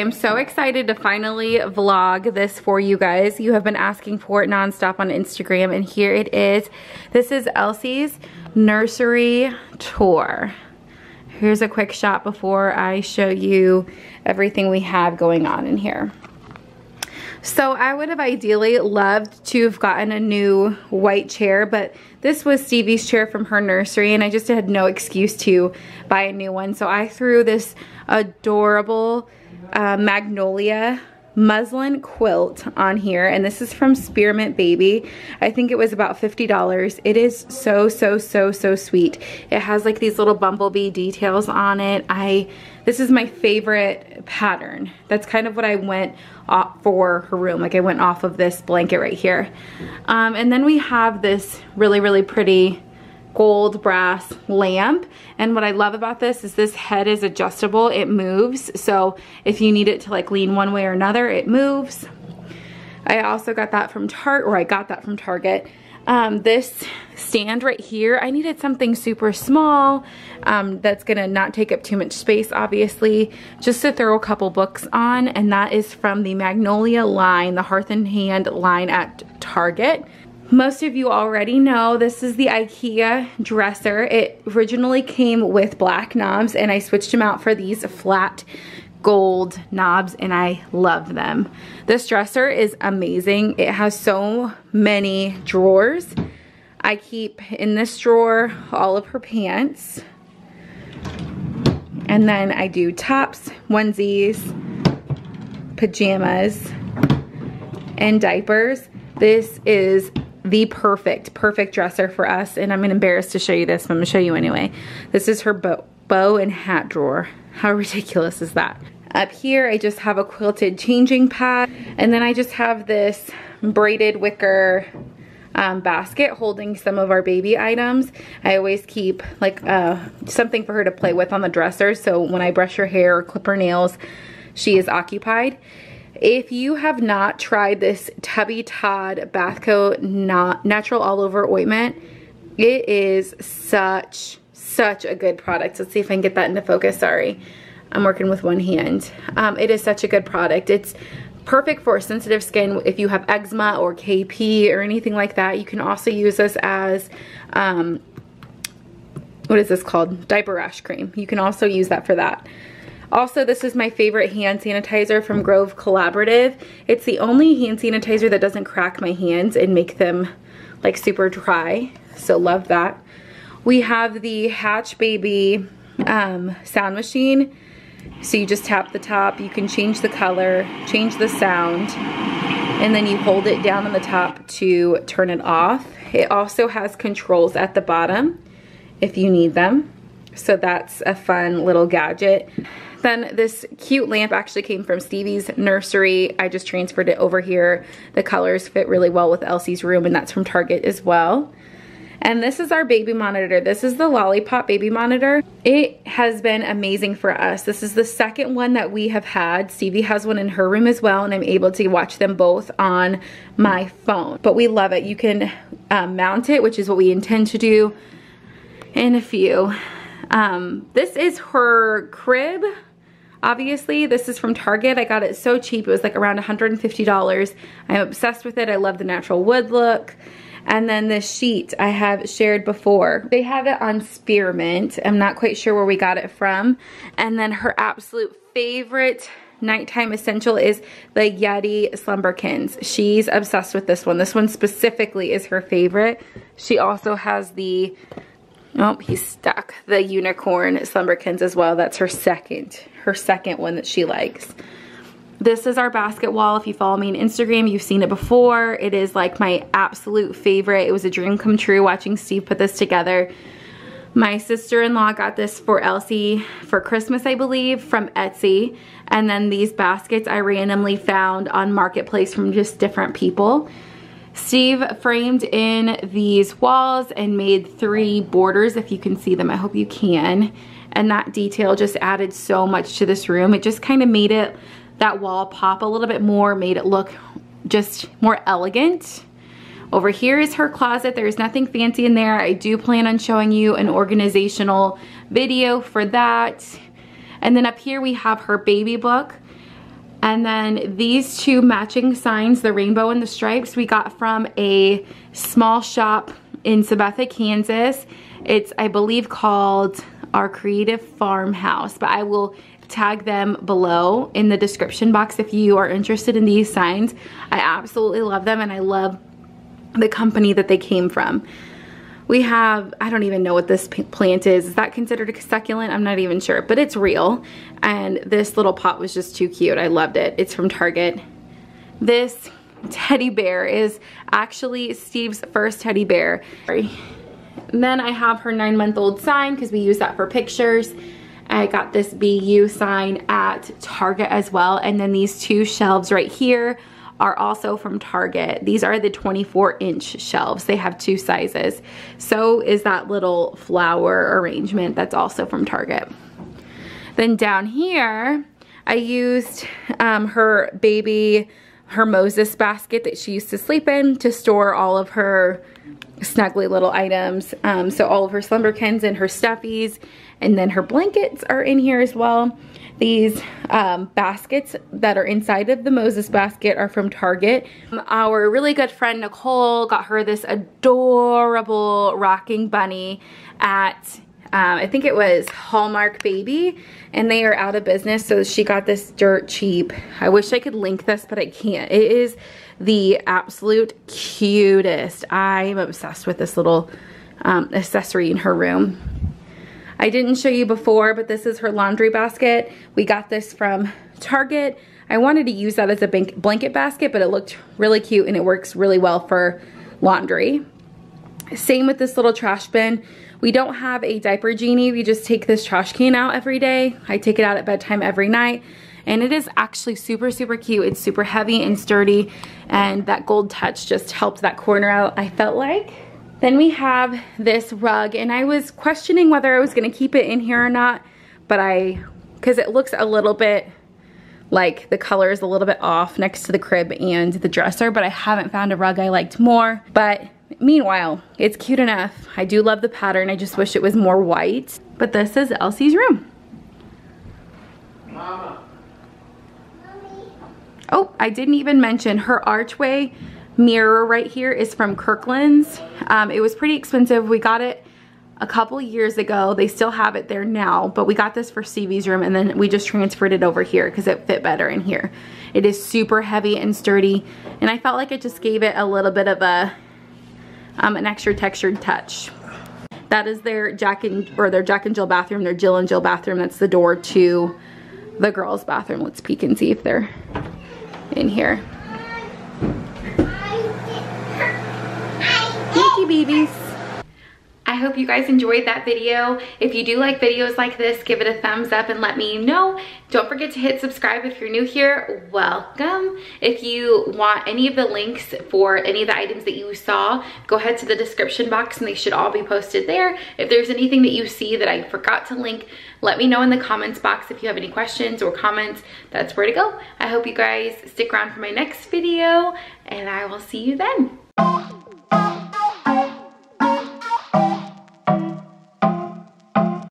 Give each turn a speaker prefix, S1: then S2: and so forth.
S1: I'm so excited to finally vlog this for you guys. You have been asking for it nonstop on Instagram and here it is. This is Elsie's nursery tour. Here's a quick shot before I show you everything we have going on in here. So I would have ideally loved to have gotten a new white chair, but this was Stevie's chair from her nursery and I just had no excuse to buy a new one. So I threw this adorable uh, magnolia muslin quilt on here and this is from Spearmint Baby. I think it was about $50. It is so, so, so, so sweet. It has like these little bumblebee details on it. I, this is my favorite pattern. That's kind of what I went off for her room. Like I went off of this blanket right here. Um, and then we have this really, really pretty gold brass lamp. And what I love about this is this head is adjustable. It moves. So if you need it to like lean one way or another, it moves. I also got that from Target, or I got that from Target. Um, this stand right here, I needed something super small um, that's gonna not take up too much space, obviously, just to throw a couple books on, and that is from the Magnolia line, the Hearth and Hand line at Target. Most of you already know this is the Ikea dresser. It originally came with black knobs and I switched them out for these flat gold knobs and I love them. This dresser is amazing. It has so many drawers. I keep in this drawer all of her pants. And then I do tops, onesies, pajamas, and diapers. This is the perfect, perfect dresser for us. And I'm embarrassed to show you this, but I'm gonna show you anyway. This is her bow, bow and hat drawer. How ridiculous is that? Up here, I just have a quilted changing pad. And then I just have this braided wicker um, basket holding some of our baby items. I always keep like uh, something for her to play with on the dresser. So when I brush her hair or clip her nails, she is occupied. If you have not tried this Tubby Todd Bathco Natural All Over Ointment, it is such, such a good product. Let's see if I can get that into focus, sorry. I'm working with one hand. Um, it is such a good product. It's perfect for sensitive skin if you have eczema or KP or anything like that. You can also use this as, um, what is this called? Diaper rash cream. You can also use that for that. Also, this is my favorite hand sanitizer from Grove Collaborative. It's the only hand sanitizer that doesn't crack my hands and make them like super dry. So love that. We have the Hatch Baby um, sound machine. So you just tap the top, you can change the color, change the sound, and then you hold it down on the top to turn it off. It also has controls at the bottom if you need them. So that's a fun little gadget. Then this cute lamp actually came from Stevie's nursery. I just transferred it over here. The colors fit really well with Elsie's room and that's from Target as well. And this is our baby monitor. This is the Lollipop baby monitor. It has been amazing for us. This is the second one that we have had. Stevie has one in her room as well and I'm able to watch them both on my phone. But we love it. You can um, mount it, which is what we intend to do in a few. Um, this is her crib. Obviously, this is from Target. I got it so cheap. It was like around $150. I'm obsessed with it. I love the natural wood look. And then this sheet I have shared before. They have it on spearmint. I'm not quite sure where we got it from. And then her absolute favorite nighttime essential is the Yeti Slumberkins. She's obsessed with this one. This one specifically is her favorite. She also has the, oh, he's stuck, the unicorn Slumberkins as well. That's her second, her second one that she likes. This is our basket wall. If you follow me on Instagram, you've seen it before. It is like my absolute favorite. It was a dream come true watching Steve put this together. My sister-in-law got this for Elsie for Christmas, I believe, from Etsy. And then these baskets I randomly found on Marketplace from just different people. Steve framed in these walls and made three borders, if you can see them. I hope you can. And that detail just added so much to this room. It just kind of made it that wall pop a little bit more, made it look just more elegant. Over here is her closet. There's nothing fancy in there. I do plan on showing you an organizational video for that. And then up here we have her baby book. And then these two matching signs, the rainbow and the stripes, we got from a small shop in Sabetha, Kansas. It's, I believe, called Our Creative Farmhouse, but I will tag them below in the description box if you are interested in these signs. I absolutely love them and I love the company that they came from. We have, I don't even know what this plant is. Is that considered a succulent? I'm not even sure, but it's real. And this little pot was just too cute. I loved it. It's from Target. This teddy bear is actually Steve's first teddy bear. And then I have her nine month old sign because we use that for pictures. I got this BU sign at Target as well. And then these two shelves right here are also from Target. These are the 24 inch shelves. They have two sizes. So is that little flower arrangement that's also from Target. Then down here, I used um, her baby, her Moses basket that she used to sleep in to store all of her snuggly little items. Um, so all of her slumberkins and her stuffies and then her blankets are in here as well. These um, baskets that are inside of the Moses basket are from Target. Our really good friend Nicole got her this adorable rocking bunny at um, I think it was Hallmark Baby, and they are out of business, so she got this dirt cheap. I wish I could link this, but I can't. It is the absolute cutest. I'm obsessed with this little um, accessory in her room. I didn't show you before, but this is her laundry basket. We got this from Target. I wanted to use that as a blanket basket, but it looked really cute and it works really well for laundry. Same with this little trash bin. We don't have a diaper genie. We just take this trash can out every day. I take it out at bedtime every night. And it is actually super, super cute. It's super heavy and sturdy. And that gold touch just helped that corner out, I felt like. Then we have this rug and I was questioning whether I was gonna keep it in here or not, but I, cause it looks a little bit like the color is a little bit off next to the crib and the dresser, but I haven't found a rug I liked more. But meanwhile, it's cute enough. I do love the pattern. I just wish it was more white. But this is Elsie's room. Mama. Oh, I didn't even mention her archway mirror right here is from Kirkland's. Um, it was pretty expensive. We got it a couple years ago. They still have it there now, but we got this for Stevie's room and then we just transferred it over here because it fit better in here. It is super heavy and sturdy and I felt like it just gave it a little bit of a um, an extra textured touch. That is their Jack and or their Jack and Jill bathroom, their Jill and Jill bathroom. That's the door to the girls' bathroom. Let's peek and see if they're in here. Babies. I hope you guys enjoyed that video. If you do like videos like this, give it a thumbs up and let me know. Don't forget to hit subscribe if you're new here. Welcome. If you want any of the links for any of the items that you saw, go ahead to the description box and they should all be posted there. If there's anything that you see that I forgot to link, let me know in the comments box if you have any questions or comments. That's where to go. I hope you guys stick around for my next video and I will see you then.